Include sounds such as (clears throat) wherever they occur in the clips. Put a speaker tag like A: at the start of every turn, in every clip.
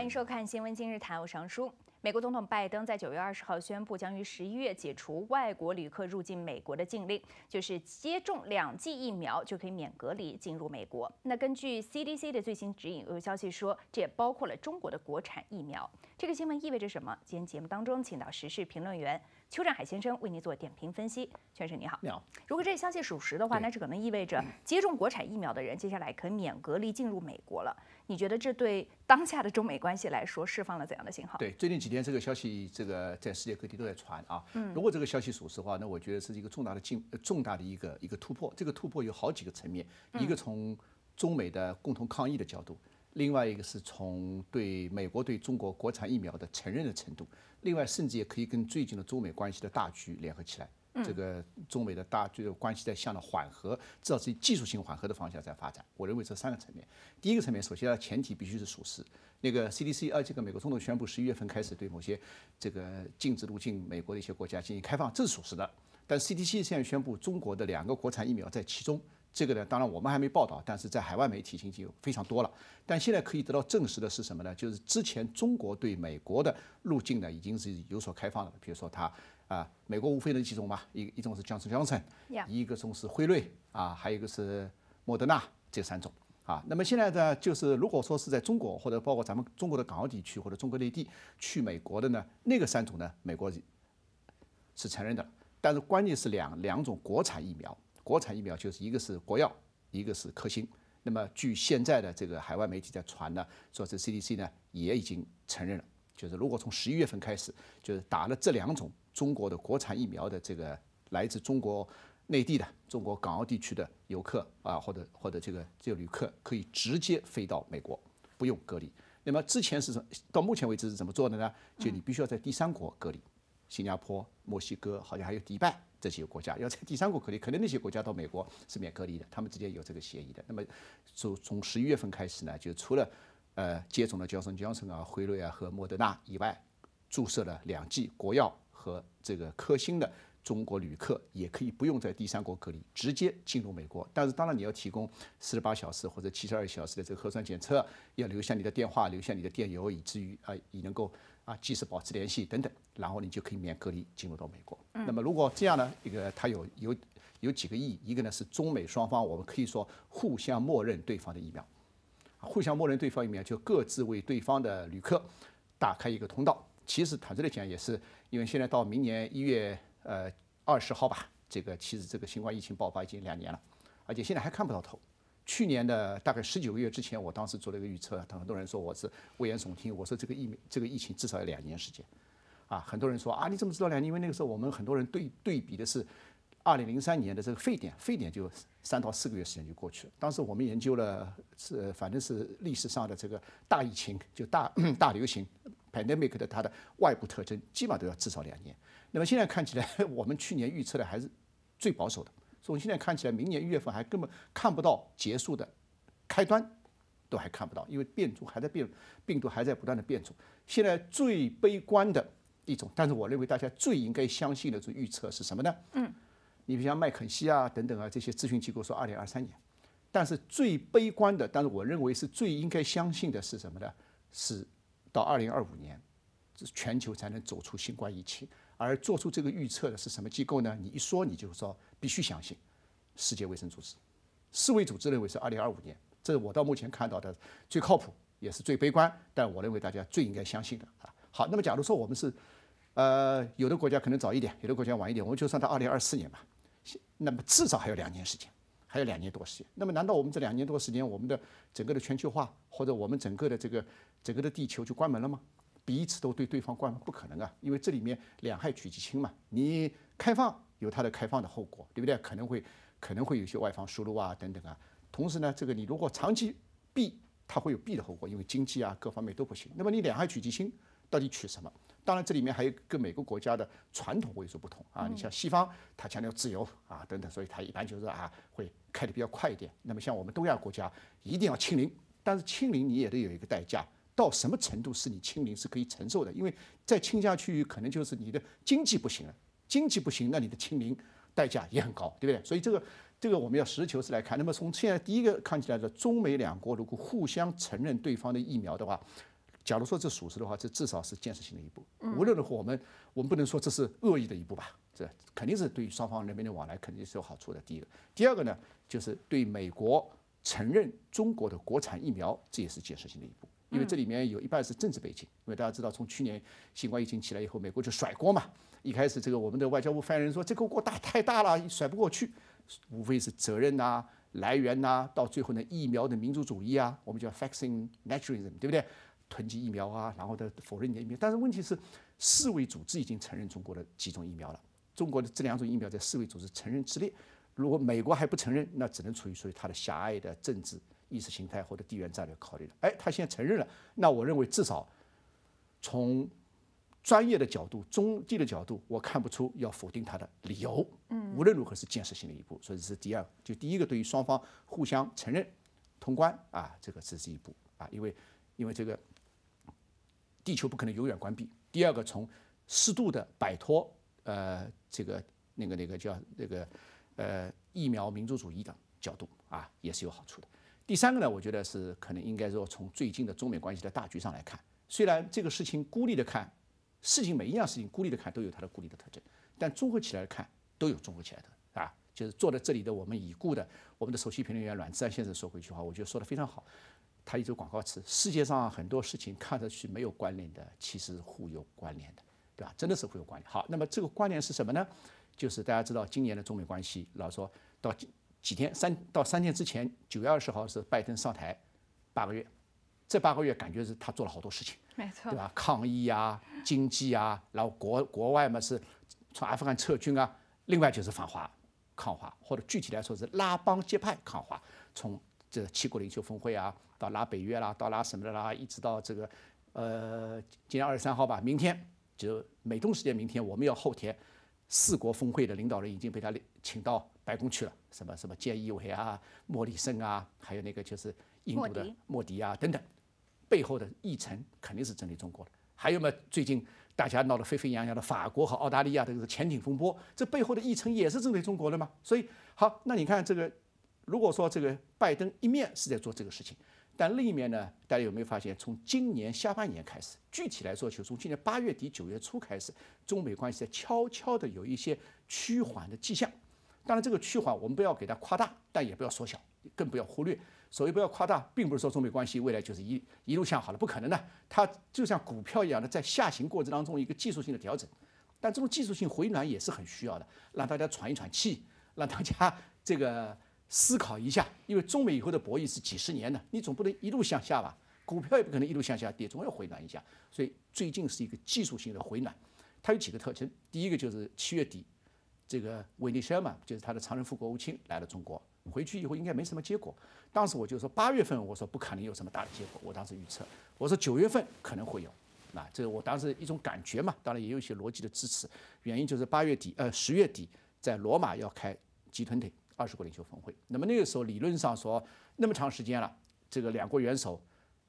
A: 欢迎收看《新闻今日谈》，我是书。美国总统拜登在九月二十号宣布，将于十一月解除外国旅客入境美国的禁令，就是接种两剂疫苗就可以免隔离进入美国。那根据 CDC 的最新指引，有消息说，这也包括了中国的国产疫苗。这个新闻意味着什么？今天节目当中，请到时事评论员邱占海先生为您做点评分析。先生你好，
B: 你好。
A: 如果这个消息属实的话，那这可能意味着接种国产疫苗的人接下来可以免隔离进入美国了。你觉得这对当下的中美关系来说释放了怎样的信号？
B: 对，最近几天这个消息，这个在世界各地都在传啊。嗯，如果这个消息属实的话，那我觉得是一个重大的进，重大的一个一个突破。这个突破有好几个层面，一个从中美的共同抗疫的角度，另外一个是从对美国对中国国产疫苗的承认的程度，另外甚至也可以跟最近的中美关系的大局联合起来。这个中美的大这个关系在向着缓和，至少是技术性缓和的方向在发展。我认为这三个层面，第一个层面，首先要前提必须是属实。那个 CDC 啊，这个美国总统宣布十一月份开始对某些这个禁止入境美国的一些国家进行开放，这是属实的。但 CDC 现在宣布中国的两个国产疫苗在其中，这个呢，当然我们还没报道，但是在海外媒体已经有非常多了。但现在可以得到证实的是什么呢？就是之前中国对美国的入境呢，已经是有所开放了。比如说它。啊，美国无非的几种嘛，一一种是江森江森，一个种是辉瑞啊，还有一个是莫德纳，这三种啊。那么现在呢，就是如果说是在中国或者包括咱们中国的港澳地区或者中国内地去美国的呢，那个三种呢，美国是承认的。但是关键是两两种国产疫苗，国产疫苗就是一个是国药，一个是科兴。那么据现在的这个海外媒体在传呢，说这 CDC 呢也已经承认了，就是如果从十一月份开始，就是打了这两种。中国的国产疫苗的这个来自中国内地的、中国港澳地区的游客啊，或者或者这个这个旅客可以直接飞到美国，不用隔离。那么之前是到目前为止是怎么做的呢？就你必须要在第三国隔离，新加坡、墨西哥，好像还有迪拜这些国家 (laughs) 要在第三国隔离。可能那些国家到美国是免隔离的，他们之间有这个协议的。那么从从十一月份开始呢，就除了呃接种了江森江森啊、辉瑞啊和莫德纳以外，注射了两剂国药。和这个科兴的中国旅客也可以不用在第三国隔离，直接进入美国。但是当然你要提供四十八小时或者七十二小时的这个核酸检测，要留下你的电话，留下你的电邮，以至于啊，你能够啊及时保持联系等等，然后你就可以免隔离进入到美国。那么如果这样呢，一个它有有有几个意义，一个呢是中美双方我们可以说互相默认对方的疫苗，互相默认对方疫苗就各自为对方的旅客打开一个通道。其实坦率的讲，也是因为现在到明年一月呃二十号吧，这个其实这个新冠疫情爆发已经两年了，而且现在还看不到头。去年的大概十九个月之前，我当时做了一个预测，很多人说我是危言耸听，我说这个疫这个疫情至少要两年时间。啊，很多人说啊，你怎么知道两年？因为那个时候我们很多人对对比的是二零零三年的这个沸点，沸点就三到四个月时间就过去了。当时我们研究了是反正是历史上的这个大疫情，就大大流行。pandemic 的它的外部特征基本上都要至少两年。那么现在看起来，我们去年预测的还是最保守的。所以现在看起来，明年一月份还根本看不到结束的开端，都还看不到，因为变种还在变，病毒还在不断的变种。现在最悲观的一种，但是我认为大家最应该相信的这预测是什么呢？嗯，你比如像麦肯锡啊等等啊这些咨询机构说二零二三年，但是最悲观的，但是我认为是最应该相信的是什么呢？是。到二零二五年，这全球才能走出新冠疫情。而做出这个预测的是什么机构呢？你一说，你就说必须相信世界卫生组织。世卫组织认为是二零二五年，这是我到目前看到的最靠谱，也是最悲观，但我认为大家最应该相信的啊。好，那么假如说我们是，呃，有的国家可能早一点，有的国家晚一点，我们就算到二零二四年吧。那么至少还有两年时间，还有两年多时间。那么难道我们这两年多时间，我们的整个的全球化，或者我们整个的这个？整个的地球就关门了吗？彼此都对对方关门，不可能啊！因为这里面两害取其轻嘛。你开放有它的开放的后果，对不对？可能会可能会有些外方输入啊等等啊。同时呢，这个你如果长期闭，它会有闭的后果，因为经济啊各方面都不行。那么你两害取其轻，到底取什么？当然这里面还有跟每个国家的传统会有所不同啊。你像西方，它强调自由啊等等，所以它一般就是啊会开的比较快一点。那么像我们东亚国家，一定要清零，但是清零你也得有一个代价。到什么程度是你清零是可以承受的？因为再清下去，可能就是你的经济不行了。经济不行，那你的清零代价也很高，对不对？所以这个这个我们要实事求是来看。那么从现在第一个看起来的中美两国如果互相承认对方的疫苗的话，假如说这属实的话，这至少是建设性的一步。无论如何，我们我们不能说这是恶意的一步吧？这肯定是对于双方人民的往来肯定是有好处的。第一个，第二个呢，就是对美国承认中国的国产疫苗，这也是建设性的一步。因为这里面有一半是政治背景，因为大家知道，从去年新冠疫情起来以后，美国就甩锅嘛。一开始这个我们的外交部发言人说，这个锅大太大了，甩不过去，无非是责任呐。来源呐，到最后呢，疫苗的民族主义啊，我们叫 vaccine naturalism，对不对？囤积疫苗啊，然后的否认你的疫苗。但是问题是，世卫组织已经承认中国的几种疫苗了。中国的这两种疫苗在世卫组织承认之列。如果美国还不承认，那只能处于属于它的狭隘的政治意识形态或者地缘战略考虑的。哎，他现在承认了，那我认为至少从。专业的角度、中立的角度，我看不出要否定他的理由。嗯，无论如何是建设性的一步，所以这是第二。就第一个，对于双方互相承认通关啊，这个这是一步啊，因为因为这个地球不可能永远关闭。第二个，从适度的摆脱呃这个那个那个叫那个呃疫苗民族主义的角度啊，也是有好处的。第三个呢，我觉得是可能应该说从最近的中美关系的大局上来看，虽然这个事情孤立的看。事情每一样事情孤立的看都有它的孤立的特征，但综合起来看都有综合起来的啊，就是坐在这里的我们已故的我们的首席评论员阮志安先生说过一句话，我觉得说的非常好。他一句广告词：世界上很多事情看上去没有关联的，其实互有关联的，对吧？真的是互有关联。好，那么这个关联是什么呢？就是大家知道今年的中美关系，老说到今几几天三到三天之前，九月二十号是拜登上台八个月。这八个月感觉是他做了好多事情，
A: 没错，
B: 对吧？抗疫啊，经济啊，然后国国外嘛是从阿富汗撤军啊，另外就是反华、抗华，或者具体来说是拉帮结派抗华。从这七国领袖峰会啊，到拉北约啦，到拉什么的啦，一直到这个呃，今天二十三号吧，明天就美东时间明天，我们要后天四国峰会的领导人已经被他请到白宫去了，什么什么菅义伟啊、莫里森啊，还有那个就是印度的莫迪啊等等。背后的议程肯定是针对中国的，还有嘛？最近大家闹得沸沸扬扬的法国和澳大利亚的这个潜艇风波，这背后的议程也是针对中国的嘛？所以好，那你看这个，如果说这个拜登一面是在做这个事情，但另一面呢，大家有没有发现，从今年下半年开始，具体来说，就从今年八月底九月初开始，中美关系在悄悄的有一些趋缓的迹象。当然，这个趋缓我们不要给它夸大，但也不要缩小，更不要忽略。所谓不要夸大，并不是说中美关系未来就是一一路向好了，不可能的。它就像股票一样的，在下行过程当中一个技术性的调整，但这种技术性回暖也是很需要的，让大家喘一喘气，让大家这个思考一下。因为中美以后的博弈是几十年的，你总不能一路向下吧？股票也不可能一路向下跌，总要回暖一下。所以最近是一个技术性的回暖，它有几个特征。第一个就是七月底，这个维尼舍曼就是他的常任副国务卿来了中国。回去以后应该没什么结果。当时我就说八月份，我说不可能有什么大的结果。我当时预测，我说九月份可能会有，啊，这是我当时一种感觉嘛。当然也有一些逻辑的支持。原因就是八月底，呃，十月底在罗马要开 G20 二十国领袖峰会。那么那个时候理论上说，那么长时间了，这个两国元首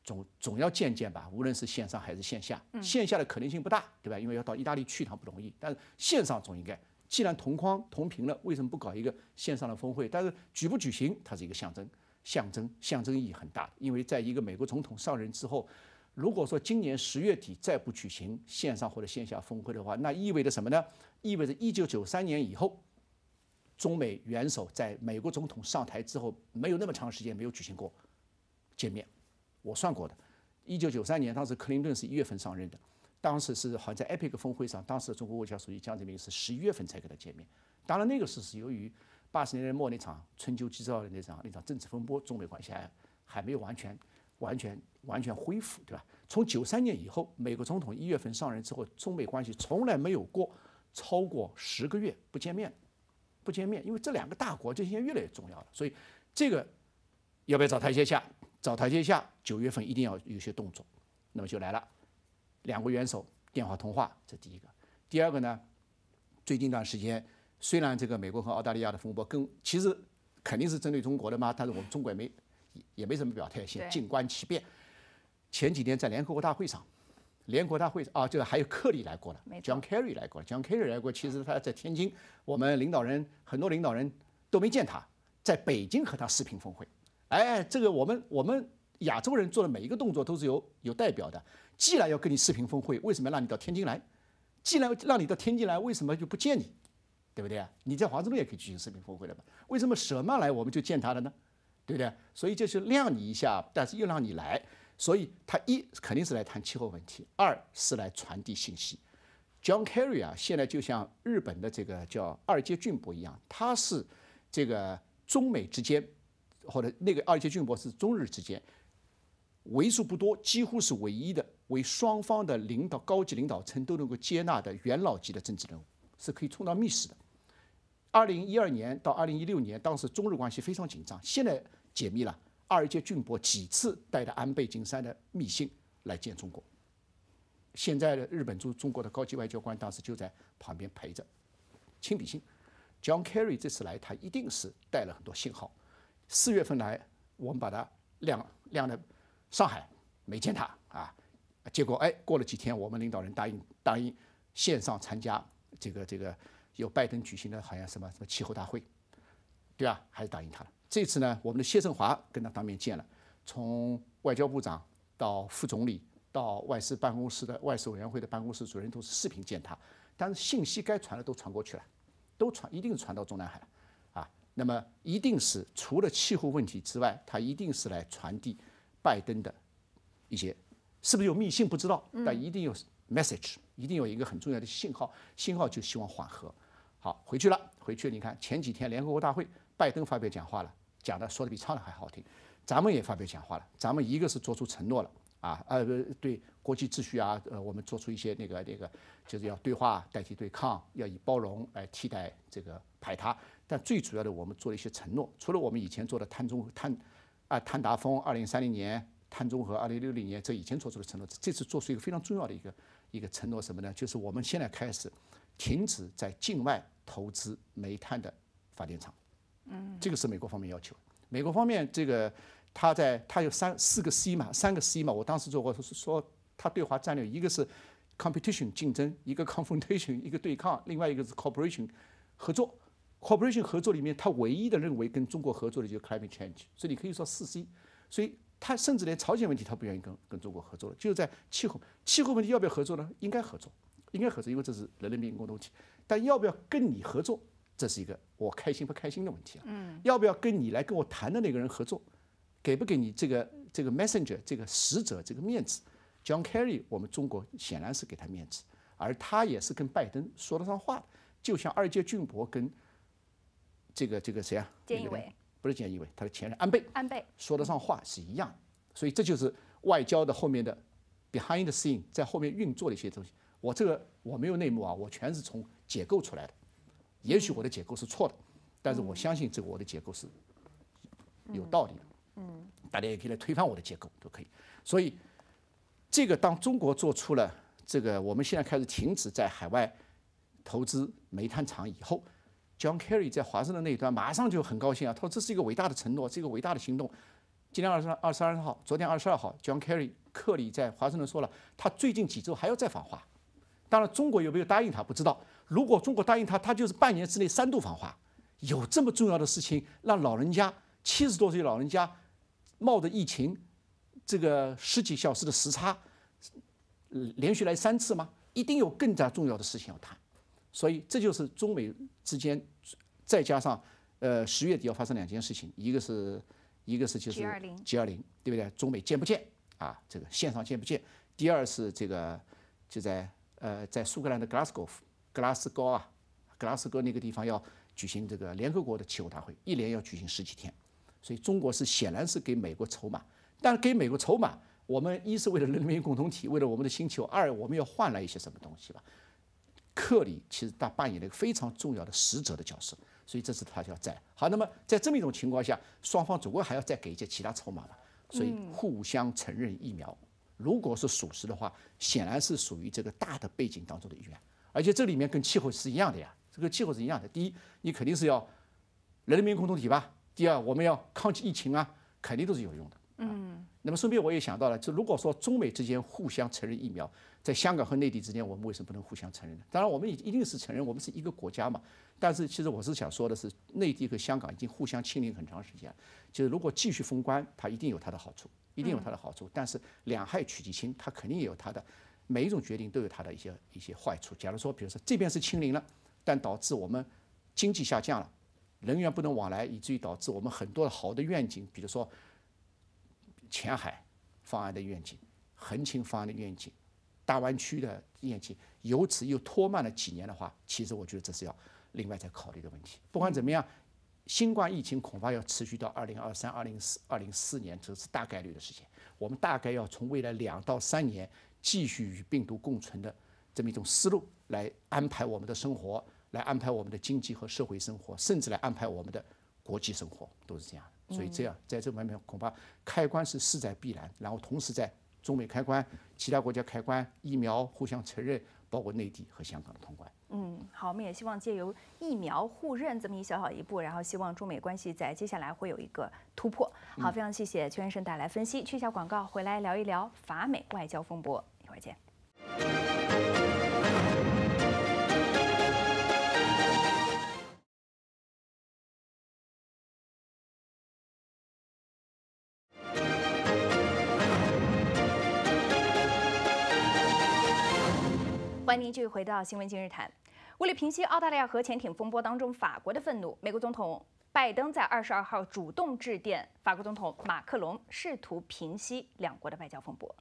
B: 总总要见见吧，无论是线上还是线下。线下的可能性不大，对吧？因为要到意大利去一趟不容易。但是线上总应该。既然同框同频了，为什么不搞一个线上的峰会？但是举不举行，它是一个象征，象征象征意义很大。因为在一个美国总统上任之后，如果说今年十月底再不举行线上或者线下峰会的话，那意味着什么呢？意味着一九九三年以后，中美元首在美国总统上台之后，没有那么长时间没有举行过见面。我算过的，一九九三年当时克林顿是一月份上任的。当时是好像在 EPIC 峰会上，当时的中国外交书记江泽民是十一月份才跟他见面。当然那个是是由于八十年代末那场春秋制造的那场那场政治风波，中美关系还还没有完全完全完全恢复，对吧？从九三年以后，美国总统一月份上任之后，中美关系从来没有过超过十个月不见面，不见面，因为这两个大国就现在越来越重要了，所以这个要不要找台阶下？找台阶下，九月份一定要有些动作，那么就来了。两国元首电话通话，这第一个。第二个呢，最近一段时间，虽然这个美国和澳大利亚的风波跟其实肯定是针对中国的嘛，但是我们中国也没也没什么表态，先静观其变。前几天在联合国大会上，联合国大会啊，就还有克里来过了，John Kerry 来过了，John Kerry 来过，其实他在天津，我们领导人很多领导人都没见他，在北京和他视频峰会。哎，这个我们我们亚洲人做的每一个动作都是有有代表的。既然要跟你视频峰会，为什么要让你到天津来？既然让你到天津来，为什么就不见你？对不对啊？你在华盛顿也可以举行视频峰会了吧？为什么舍曼来我们就见他了呢？对不对？所以就是晾你一下，但是又让你来，所以他一肯定是来谈气候问题，二是来传递信息。John Kerry 啊，现在就像日本的这个叫二阶俊博一样，他是这个中美之间，或者那个二阶俊博是中日之间为数不多，几乎是唯一的为双方的领导高级领导层都能够接纳的元老级的政治人物，是可以充当密使的。二零一二年到二零一六年，当时中日关系非常紧张，现在解密了。二阶俊博几次带着安倍晋三的密信来见中国。现在的日本驻中国的高级外交官当时就在旁边陪着，亲笔信。John Kerry 这次来，他一定是带了很多信号。四月份来，我们把他晾晾在上海，没见他啊。结果哎，过了几天，我们领导人答应答应线上参加这个这个由拜登举行的好像什么什么气候大会，对吧？还是答应他了。这次呢，我们的谢振华跟他当面见了，从外交部长到副总理。到外事办公室的外事委员会的办公室主任都是视频见他，但是信息该传的都传过去了，都传一定传到中南海了，啊，那么一定是除了气候问题之外，他一定是来传递拜登的一些，是不是有密信不知道，但一定有 message，一定有一个很重要的信号，信号就希望缓和。好，回去了，回去了，你看前几天联合国大会，拜登发表讲话了，讲的说的比唱的还好听，咱们也发表讲话了，咱们一个是做出承诺了。啊，呃，对国际秩序啊，呃，我们做出一些那个那个，就是要对话代替对抗，要以包容来替代这个排他。但最主要的，我们做了一些承诺，除了我们以前做的碳中碳啊碳达峰，二零三零年碳中和，二零六零年这以前做出的承诺，这次做出一个非常重要的一个一个承诺，什么呢？就是我们现在开始停止在境外投资煤炭的发电厂。嗯，这个是美国方面要求，美国方面这个。他在他有三四个 C 嘛，三个 C 嘛。我当时做过是说，他对华战略一个是 competition 竞争，一个 confrontation 一个对抗，另外一个是 cooperation 合作。Cooperation 合作里面，他唯一的认为跟中国合作的就是 climate change，所以你可以说四 C。所以他甚至连朝鲜问题他不愿意跟跟中国合作了，就是在气候气候问题要不要合作呢？应该合作，应该合作，因为这是人类命运共同体。但要不要跟你合作，这是一个我开心不开心的问题啊。嗯。要不要跟你来跟我谈的那个人合作？给不给你这个这个 messenger 这个使者这个面子？John Kerry，我们中国显然是给他面子，而他也是跟拜登说得上话的，就像二阶俊博跟这个这个谁啊？
A: 菅义伟。
B: 不是菅义伟，他的前任安倍。
A: 安倍。
B: 说得上话是一样，所以这就是外交的后面的 behind the scene 在后面运作的一些东西。我这个我没有内幕啊，我全是从解构出来的，也许我的解构是错的，但是我相信这个我的结构是有道理的。嗯，大家也可以来推翻我的结构，都可以。所以，这个当中国做出了这个，我们现在开始停止在海外投资煤炭厂以后，John Kerry 在华盛顿那一端马上就很高兴啊，他说这是一个伟大的承诺，是一个伟大的行动。今天二十二十二号，昨天二十二号，John Kerry 克里在华盛顿说了，他最近几周还要再访华。当然，中国有没有答应他不知道。如果中国答应他，他就是半年之内三度访华。有这么重要的事情，让老人家七十多岁老人家。冒着疫情，这个十几小时的时差，连续来三次吗？一定有更加重要的事情要谈，所以这就是中美之间，再加上呃十月底要发生两件事情，一个是一个是就是 G
A: 二零
B: G 二零，对不对？中美见不见啊？这个线上见不见？第二是这个就在呃在苏格兰的格拉斯哥，格拉斯哥啊，格拉斯哥那个地方要举行这个联合国的气候大会，一连要举行十几天。所以中国是显然是给美国筹码，但给美国筹码，我们一是为了人民共同体，为了我们的星球；二我们要换来一些什么东西吧。克里其实他扮演了一个非常重要的使者的角色，所以这次他就要在。好，那么在这么一种情况下，双方总归还要再给一些其他筹码吧。所以互相承认疫苗，如果是属实的话，显然是属于这个大的背景当中的一员。而且这里面跟气候是一样的呀，这个气候是一样的。第一，你肯定是要人民共同体吧。第二，我们要抗击疫情啊，肯定都是有用的。嗯，那么顺便我也想到了，就如果说中美之间互相承认疫苗，在香港和内地之间，我们为什么不能互相承认呢？当然，我们一一定是承认我们是一个国家嘛。但是，其实我是想说的是，内地和香港已经互相清零很长时间，就是如果继续封关，它一定有它的好处。一定有它的好处。但是两害取其轻，它肯定也有它的每一种决定都有它的一些一些坏处。假如说，比如说这边是清零了，但导致我们经济下降了，人员不能往来，以至于导致我们很多好的愿景，比如说前海方案的愿景、横琴方案的愿景、大湾区的愿景，由此又拖慢了几年的话，其实我觉得这是要另外再考虑的问题。不管怎么样。新冠疫情恐怕要持续到二零二三、二零四、二零四年，这是大概率的事情。我们大概要从未来两到三年继续与病毒共存的这么一种思路来安排我们的生活，来安排我们的经济和社会生活，甚至来安排我们的国际生活，都是这样。所以这样在这方面恐怕开关是势在必然。然后同时在中美开关、其他国家开关、疫苗互相承认，包括内地和香港的通关。
A: 嗯，好，我们也希望借由疫苗互认这么一小小一步，然后希望中美关系在接下来会有一个突破。好，非常谢谢邱先生带来分析。去一下广告，回来聊一聊法美外交风波，一会儿见。继续回到新闻今日谈。为了平息澳大利亚核潜艇风波当中法国的愤怒，美国总统拜登在二十二号主动致电法国总统马克龙，试图平息两国的外交风波。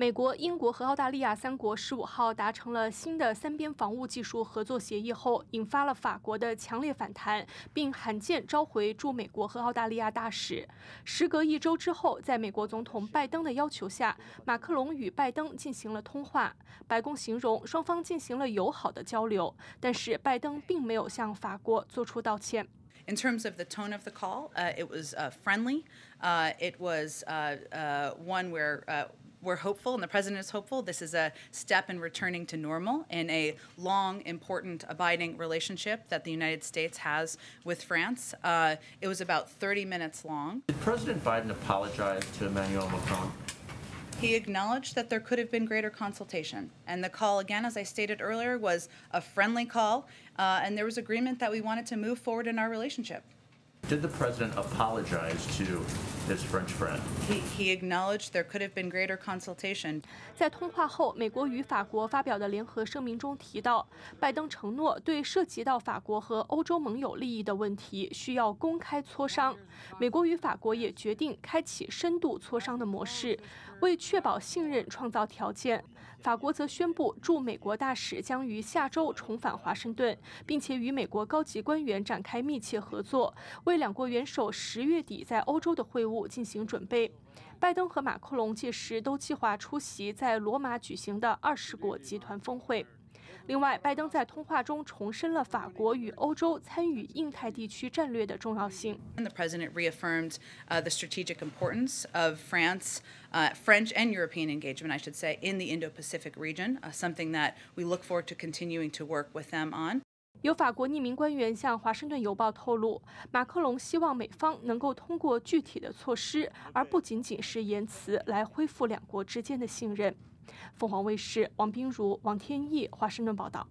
C: 美国、英国和澳大利亚三国十五号达成了新的三边防务技术合作协议后，引发了法国的强烈反弹，并罕见召回驻美国和澳大利亚大使。时隔一周之后，在美国总统拜登的要求下，马克龙与拜登进行了通话。白宫形容双方进行了友好的交流，但是拜登并没有向法国做出道歉。
D: In terms of the tone of the call, uh, it was uh, friendly. Uh, it was uh, uh, one where uh, we're hopeful, and the president is hopeful. This is a step in returning to normal in a long, important, abiding relationship that the United States has with France. Uh, it was about 30 minutes long.
E: Did President Biden apologize to Emmanuel Macron?
D: He acknowledged that there could have been greater consultation. And the call, again, as I stated earlier, was a friendly call, uh, and there was agreement that we wanted to move forward in our relationship.
E: Did the president apologize to his French friend?
D: He, he acknowledged there could have been greater consultation.
C: 在通话后，美国与法国发表的联合声明中提到，拜登承诺对涉及到法国和欧洲盟友利益的问题需要公开磋商。美国与法国也决定开启深度磋商的模式，为确保信任创造条件。法国则宣布，驻美国大使将于下周重返华盛顿，并且与美国高级官员展开密切合作，为两国元首十月底在欧洲的会晤进行准备。拜登和马克龙届时都计划出席在罗马举行的二十国集团峰会。另外，拜登在通话中重申了法国与欧洲参与印太地区战略的重要性。
D: The president reaffirmed uh, the strategic importance of France, uh, French and European engagement, I should say, in the Indo-Pacific region, uh, something that we look forward to continuing to work with them on.
C: 有法国匿名官员向《华盛顿邮报》透露，马克龙希望美方能够通过具体的措施，而不仅仅是言辞，来恢复两国之间的信任。凤凰卫视王冰如、王天意华盛顿报道。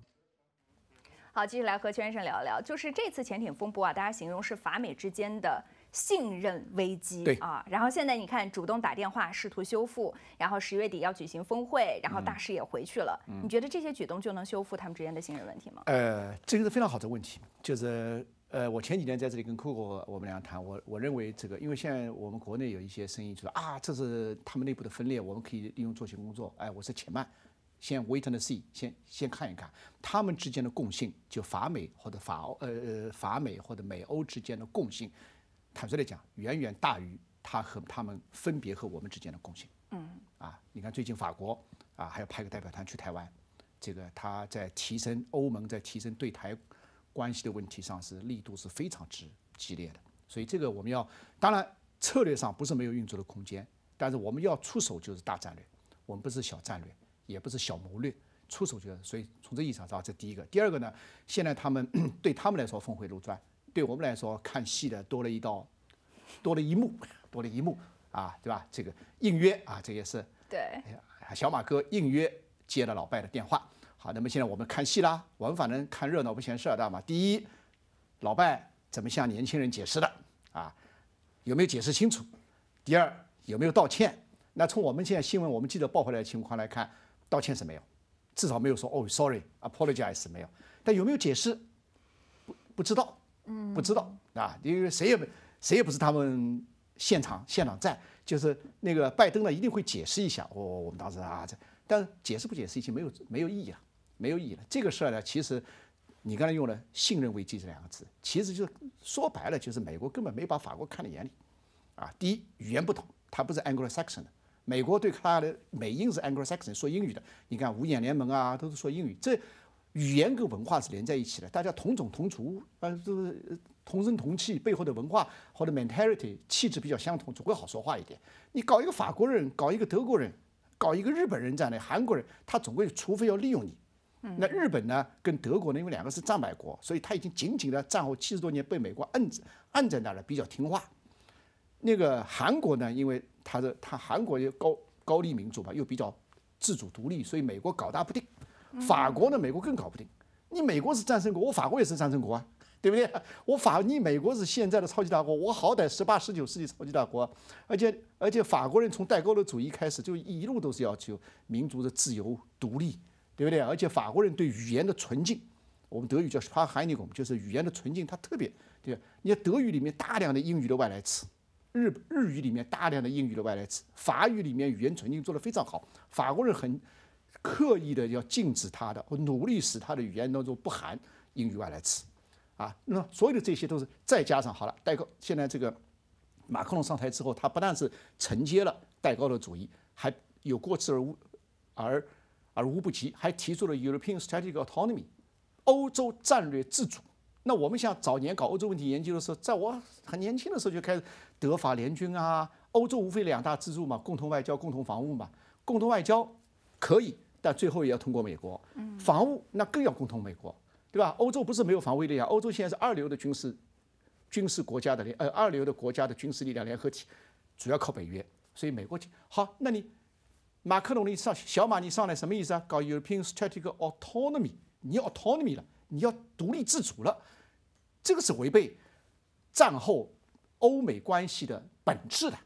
A: 好，继续来和邱先生聊一聊，就是这次潜艇风波啊，大家形容是法美之间的信任危机
B: 对
A: 啊。然后现在你看，主动打电话试图修复，然后十月底要举行峰会，然后大使也回去了。你觉得这些举动就能修复他们之间的信任问题吗？
B: 呃，这个是非常好的问题，就是呃，我前几天在这里跟 Coco 我们俩谈，我我认为这个，因为现在我们国内有一些声音就说啊，这是他们内部的分裂，我们可以利用做些工作。哎，我说且慢，先 wait and see，先先看一看他们之间的共性，就法美或者法欧呃呃法美或者美欧之间的共性，坦率来讲，远远大于他和他们分别和我们之间的共性。
A: 嗯，
B: 啊，你看最近法国啊，还要派个代表团去台湾，这个他在提升欧盟在提升对台关系的问题上是力度是非常之激烈的，所以这个我们要，当然策略上不是没有运作的空间，但是我们要出手就是大战略，我们不是小战略，也不是小谋略，出手就是，所以从这意义上说，这第一个，第二个呢，现在他们 (clears throat) 对他们来说峰回路转，对我们来说看戏的多了一道，多了一幕，多了一幕啊，对吧？这个应约啊，这也是
A: 对，
B: 小马哥应约接了老拜的电话。好，那么现在我们看戏啦，我们反正看热闹不嫌事儿大嘛。第一，老拜怎么向年轻人解释的啊？有没有解释清楚？第二，有没有道歉？那从我们现在新闻我们记者报回来的情况来看，道歉是没有，至少没有说哦，sorry，apologize 没有。但有没有解释？不不知道，嗯，不知道啊，因为谁也没谁也不是他们现场现场在，就是那个拜登呢一定会解释一下，哦，我们当时啊这，但解释不解释已经没有没有意义了，没有意义了。这个事儿呢，其实你刚才用了“信任危机”这两个字，其实就是说白了，就是美国根本没把法国看在眼里，啊，第一语言不同，它不是 Anglo-Saxon 的。美国对他的美英是 Anglo-Saxon 说英语的，你看五眼联盟啊，都是说英语。这语言跟文化是连在一起的，大家同种同族，呃，都是同声同气，背后的文化或者 mentality 气质比较相同，总会好说话一点。你搞一个法国人，搞一个德国人，搞一个日本人这样的韩国人，他总归除非要利用你。那日本呢，跟德国呢，因为两个是战败国，所以他已经紧紧的战后七十多年被美国摁着，摁在那儿了，比较听话。那个韩国呢，因为他的他韩国又高高丽民族嘛，又比较自主独立，所以美国搞大不定。法国呢，美国更搞不定。你美国是战胜国，我法国也是战胜国啊，(laughs) 对不对？我法你美国是现在的超级大国，我好歹十八十九世纪超级大国，而且而且法国人从戴高乐主义开始就一路都是要求民族的自由独立，对不对？而且法国人对语言的纯净，我们德语叫 s p r a c h e i n i g u n g 就是语言的纯净，它特别对？你看德语里面大量的英语的外来词。日日语里面大量的英语的外来词，法语里面语言纯净做得非常好。法国人很刻意的要禁止他的，努力使他的语言当中不含英语外来词，啊，那所有的这些都是再加上好了，戴高现在这个马克龙上台之后，他不但是承接了戴高乐主义，还有过之而无而而无不及，还提出了 European Strategic Autonomy，欧洲战略自主。那我们像早年搞欧洲问题研究的时候，在我很年轻的时候就开始德法联军啊，欧洲无非两大支柱嘛，共同外交、共同防务嘛。共同外交可以，但最后也要通过美国。防务那更要共同美国，对吧？欧洲不是没有防卫力量，欧洲现在是二流的军事军事国家的联呃二流的国家的军事力量联合体，主要靠北约。所以美国好，那你马克龙你上小马你上来什么意思啊？搞 European Strategic Autonomy，你要 autonomy 了，你要独立自主了。这个是违背战后欧美关系的本质的。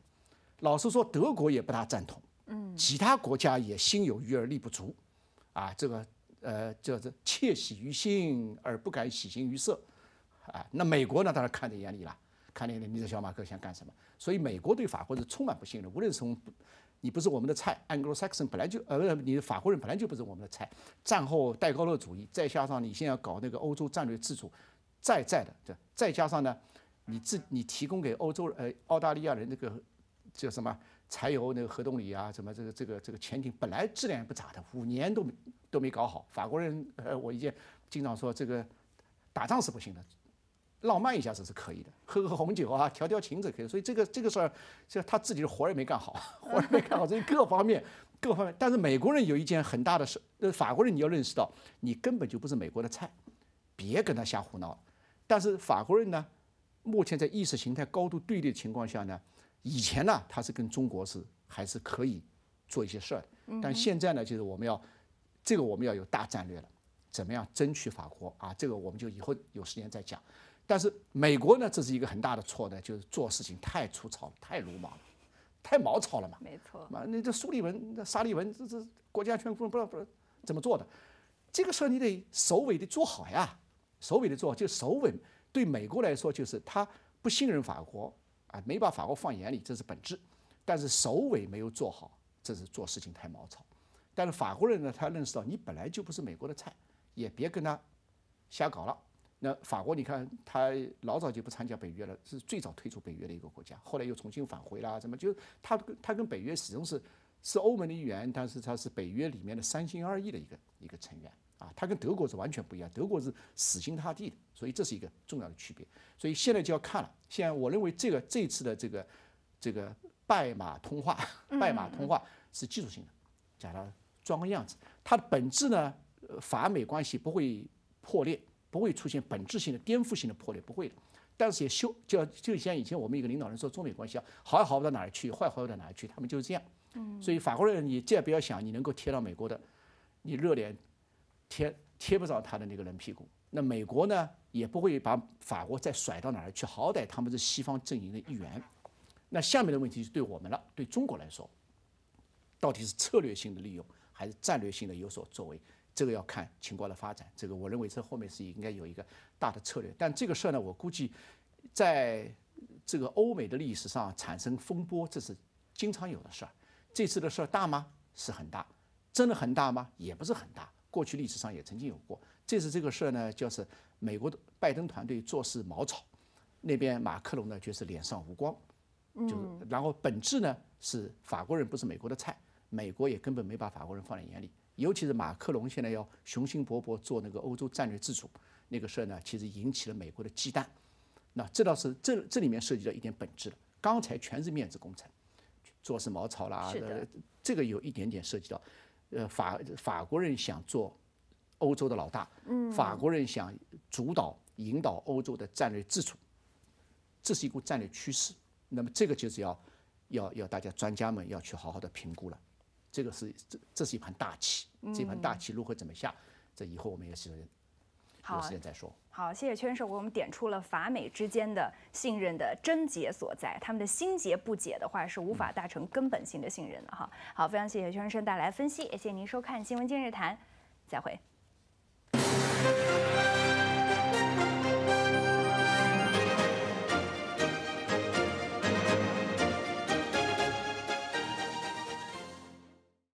B: 老实说，德国也不大赞同，嗯，其他国家也心有余而力不足，啊，这个呃叫做窃喜于心而不敢喜形于色，啊，那美国呢，当然看在眼里了，看在眼里，你这小马哥想干什么？所以美国对法国是充满不信任，无论是从你不是我们的菜，Anglo-Saxon 本来就呃，你法国人本来就不是我们的菜，战后戴高乐主义，再加上你现在搞那个欧洲战略自主。在在的，这再加上呢，你自你提供给欧洲呃澳大利亚人那个叫什么柴油那个核动力啊，什么这个这个这个潜艇本来质量也不咋的，五年都都没搞好。法国人呃，我以前经常说这个打仗是不行的，浪漫一下子是可以的，(laughs) 喝喝红酒啊，调调情是可以。所以这个这个事儿，就他自己的活儿也没干好，(laughs) 活儿没干好，所以各方面各方面。但是美国人有一件很大的事，呃，法国人你要认识到，你根本就不是美国的菜，别跟他瞎胡闹。但是法国人呢，目前在意识形态高度对立的情况下呢，以前呢他是跟中国是还是可以做一些事儿的，但现在呢就是我们要这个我们要有大战略了，怎么样争取法国啊？这个我们就以后有时间再讲。但是美国呢，这是一个很大的错呢，就是做事情太粗糙了，太鲁莽了，太毛糙了嘛。
A: 没错。
B: 嘛，那这苏利文、那沙利文，这这国家安全顾问不知道不知道怎么做的，这个事儿你得首尾得做好呀。首尾得做就首尾，对美国来说就是他不信任法国啊，没把法国放眼里，这是本质。但是首尾没有做好，这是做事情太毛糙。但是法国人呢，他认识到你本来就不是美国的菜，也别跟他瞎搞了。那法国你看，他老早就不参加北约了，是最早退出北约的一个国家，后来又重新返回啦，怎么就他他跟北约始终是是欧盟的一员，但是他是北约里面的三心二意的一个一个成员。啊，他跟德国是完全不一样，德国是死心塌地的，所以这是一个重要的区别。所以现在就要看了。现在我认为这个这次的这个这个拜马通话，拜马通话是技术性的，讲它装个样子。它的本质呢，法美关系不会破裂，不会出现本质性的颠覆性的破裂，不会的。但是也修，就就像以前我们一个领导人说中美关系啊，好也好不到哪儿去，坏坏不到哪儿去，他们就是这样。所以法国人，你再不要想你能够贴到美国的，你热脸。贴贴不着他的那个人屁股，那美国呢也不会把法国再甩到哪儿去，好歹他们是西方阵营的一员，那下面的问题就对我们了，对中国来说，到底是策略性的利用还是战略性的有所作为？这个要看情况的发展。这个我认为这后面是应该有一个大的策略。但这个事儿呢，我估计在这个欧美的历史上产生风波，这是经常有的事儿。这次的事儿大吗？是很大。真的很大吗？也不是很大。过去历史上也曾经有过。这次这个事儿呢，就是美国的拜登团队做事毛草，那边马克龙呢就是脸上无光。就是然后本质呢是法国人不是美国的菜，美国也根本没把法国人放在眼里。尤其是马克龙现在要雄心勃勃做那个欧洲战略自主那个事儿呢，其实引起了美国的忌惮。那这倒是这这里面涉及到一点本质了。刚才全是面子工程，做事毛草啦，这个有一点点涉及到，呃，法法国人想做欧洲的老大，法国人想主导引导欧洲的战略自主，这是一股战略趋势。那么这个就是要要要大家专家们要去好好的评估了。这个是这这是一盘大棋，这盘大棋如何怎么下，这以后我们也是有时间再说。
A: 好，谢谢圈手为我们点出了法美之间的信任的症结所在，他们的心结不解的话是无法达成根本性的信任的哈。好，非常谢谢圈生带来分析，也谢谢您收看《新闻今日谈》，再会。